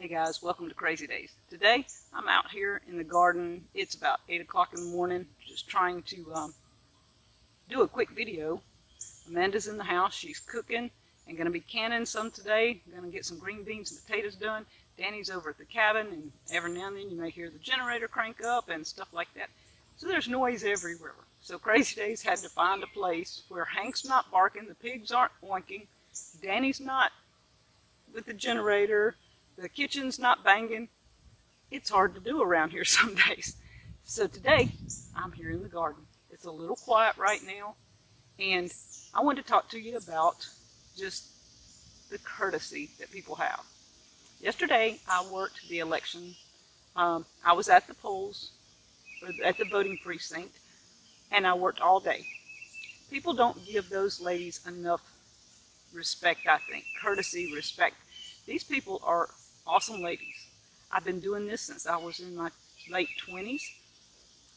Hey guys, welcome to Crazy Days. Today I'm out here in the garden. It's about 8 o'clock in the morning, just trying to um, do a quick video. Amanda's in the house, she's cooking and going to be canning some today. going to get some green beans and potatoes done. Danny's over at the cabin and every now and then you may hear the generator crank up and stuff like that. So there's noise everywhere. So Crazy Days had to find a place where Hank's not barking, the pigs aren't oinking, Danny's not with the generator, the kitchen's not banging. It's hard to do around here some days. So today, I'm here in the garden. It's a little quiet right now, and I want to talk to you about just the courtesy that people have. Yesterday, I worked the election. Um, I was at the polls, at the voting precinct, and I worked all day. People don't give those ladies enough respect, I think. Courtesy, respect. These people are awesome ladies. I've been doing this since I was in my late 20s,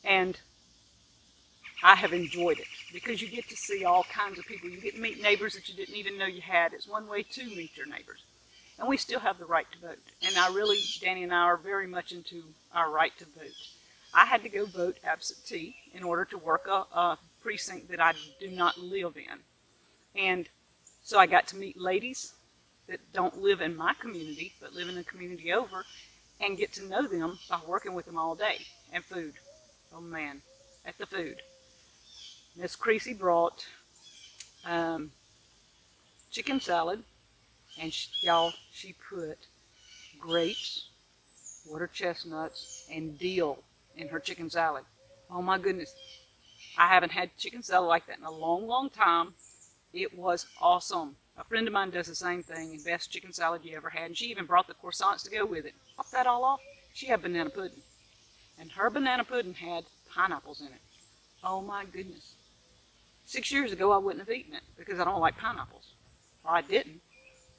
and I have enjoyed it because you get to see all kinds of people. You get to meet neighbors that you didn't even know you had. It's one way to meet your neighbors. And we still have the right to vote. And I really, Danny and I are very much into our right to vote. I had to go vote absentee in order to work a, a precinct that I do not live in. And so I got to meet ladies that don't live in my community, but live in a community over, and get to know them by working with them all day. And food. Oh man, at the food. Miss Creasy brought um, chicken salad, and y'all, she put grapes, water chestnuts, and dill in her chicken salad. Oh my goodness. I haven't had chicken salad like that in a long, long time. It was awesome. A friend of mine does the same thing, and best chicken salad you ever had. And she even brought the croissants to go with it. Pop that all off, she had banana pudding. And her banana pudding had pineapples in it. Oh my goodness. Six years ago, I wouldn't have eaten it because I don't like pineapples. Or I didn't.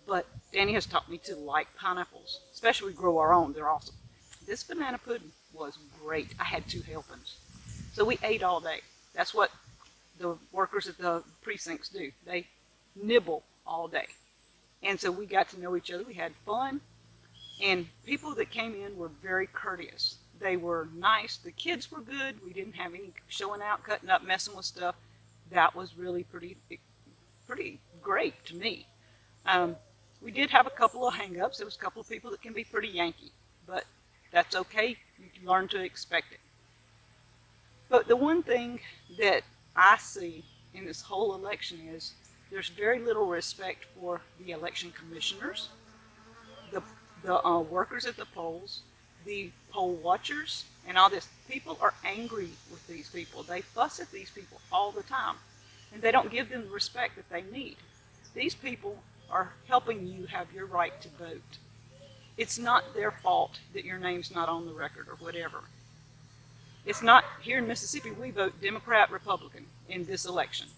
But Danny has taught me to like pineapples, especially we grow our own. They're awesome. This banana pudding was great. I had two helpings. So we ate all day. That's what the workers at the precincts do. They nibble all day. And so we got to know each other. We had fun. And people that came in were very courteous. They were nice. The kids were good. We didn't have any showing out, cutting up, messing with stuff. That was really pretty, pretty great to me. Um, we did have a couple of hang-ups. There was a couple of people that can be pretty Yankee, but that's okay. You learn to expect it. But the one thing that I see in this whole election is there's very little respect for the election commissioners, the, the uh, workers at the polls, the poll watchers, and all this. People are angry with these people. They fuss at these people all the time, and they don't give them the respect that they need. These people are helping you have your right to vote. It's not their fault that your name's not on the record or whatever. It's not, here in Mississippi, we vote Democrat, Republican in this election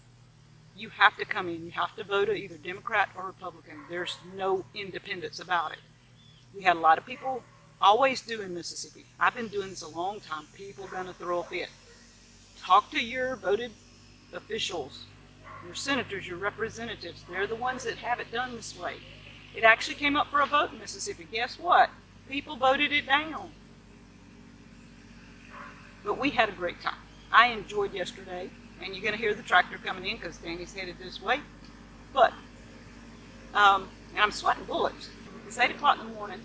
you have to come in. You have to vote either Democrat or Republican. There's no independence about it. We had a lot of people always do in Mississippi. I've been doing this a long time. People gonna throw a fit. Talk to your voted officials, your senators, your representatives. They're the ones that have it done this way. It actually came up for a vote in Mississippi. Guess what? People voted it down. But we had a great time. I enjoyed yesterday and you're going to hear the tractor coming in because Danny's headed this way. But, um, and I'm sweating bullets. It's 8 o'clock in the morning.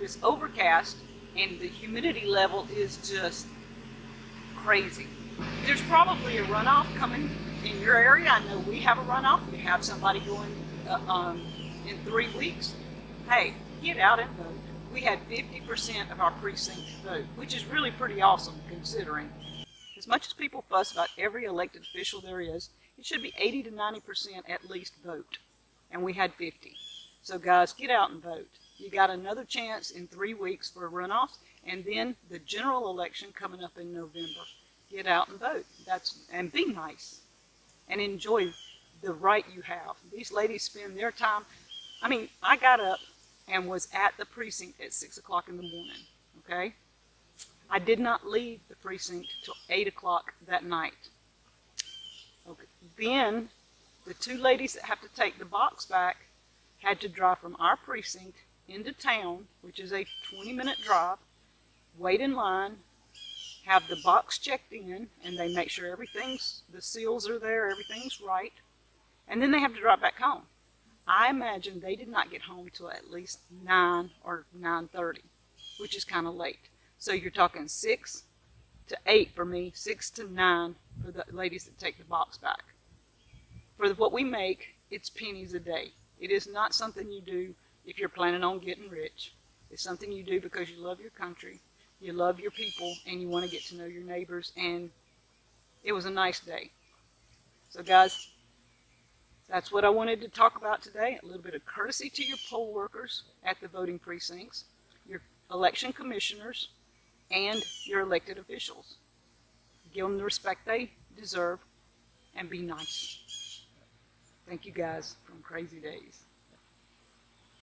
It's overcast, and the humidity level is just crazy. There's probably a runoff coming in your area. I know we have a runoff. We have somebody going uh, um, in three weeks. Hey, get out and vote. We had 50% of our precinct vote, which is really pretty awesome considering as much as people fuss about every elected official there is, it should be 80 to 90% at least vote. And we had 50. So guys, get out and vote. You got another chance in three weeks for runoffs, and then the general election coming up in November. Get out and vote. That's and be nice, and enjoy the right you have. These ladies spend their time. I mean, I got up and was at the precinct at six o'clock in the morning. Okay, I did not leave the precinct till 8 o'clock that night. Okay. Then the two ladies that have to take the box back had to drive from our precinct into town, which is a 20 minute drive, wait in line, have the box checked in, and they make sure everything's, the seals are there, everything's right, and then they have to drive back home. I imagine they did not get home till at least 9 or 9.30, which is kind of late. So you're talking 6 to 8 for me, 6 to 9 for the ladies that take the box back. For what we make, it's pennies a day. It is not something you do if you're planning on getting rich. It's something you do because you love your country, you love your people, and you want to get to know your neighbors. And it was a nice day. So, guys, that's what I wanted to talk about today. A little bit of courtesy to your poll workers at the voting precincts, your election commissioners, and your elected officials. Give them the respect they deserve and be nice. Thank you guys from Crazy Days.